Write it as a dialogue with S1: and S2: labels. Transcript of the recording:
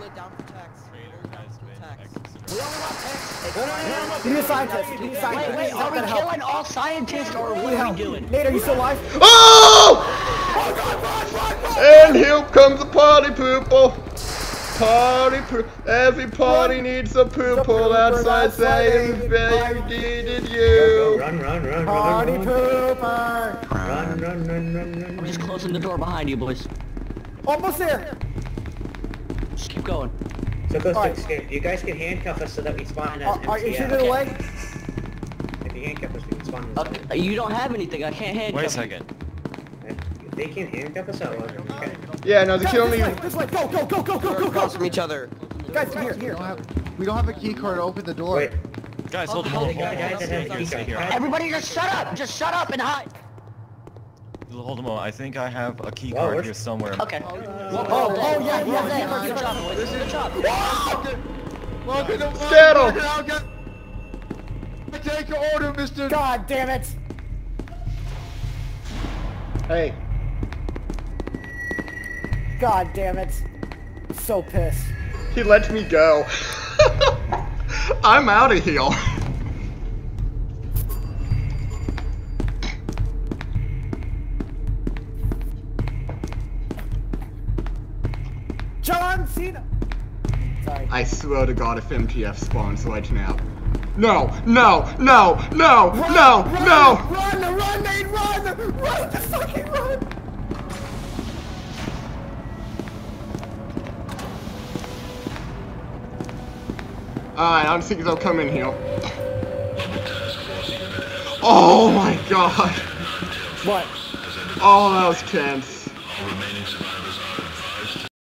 S1: Hold it down for text. Hold down for text.
S2: We only want text.
S3: No, no, no, no, no. Give me a scientist. Give me a scientist.
S2: wait, are we
S3: help.
S2: killing all scientists or what are we doing?
S3: Nate, are you still alive?
S4: Oh! And here comes the party poople. Party poop. Every party needs a poople. That's why I say baby needed
S5: Go,
S4: you.
S5: run, run, run,
S3: Party
S5: run, run,
S3: pooper.
S5: run, run, run, run, run.
S2: I'm just closing the door behind you, boys.
S3: Almost there.
S2: Just keep going.
S5: So go
S3: Alright.
S5: stick scared. You guys can handcuff us so that we spawn as
S3: Are, are you
S5: MTF.
S3: shooting away?
S5: If you handcuff us, we can spawn as
S2: Okay, you don't have anything. I can't handcuff
S6: Wait a second.
S5: If they can handcuff us, I will. Okay.
S4: Yeah, no, the
S3: Guys,
S4: kill
S3: this
S4: only.
S3: way, this way. Go, go, go, go, go, go,
S1: across
S3: go.
S1: from each other.
S3: Guys, come here, here.
S7: we don't have a key card to open the door.
S5: Wait,
S6: Guys, hold on, hold on, hold on.
S5: guys,
S6: Stay
S5: guys,
S6: here, stay here.
S5: guys.
S2: Everybody just shut up! Just shut up and hide!
S6: Hold on a moment. I think I have a key card
S5: we're-
S6: here somewhere.
S2: Okay.
S3: Oh, oh, oh, yeah, yeah, yeah.
S2: Good job, boys. Good job.
S7: Welcome to
S4: Scatter.
S7: Welcome. Take your order, Mr.
S3: God damn it.
S4: Hey,
S3: God damn it. So pissed.
S4: he let me go. I'm out of here.
S3: John Cena. Sorry.
S4: I swear to God, if MTF spawns right now. No, no, no, no, no, no!
S3: Run, run, Nate, run! Run, just fucking run!
S4: Alright, I don't think they'll come in here. Oh my god!
S3: What?
S4: Oh, that was tense.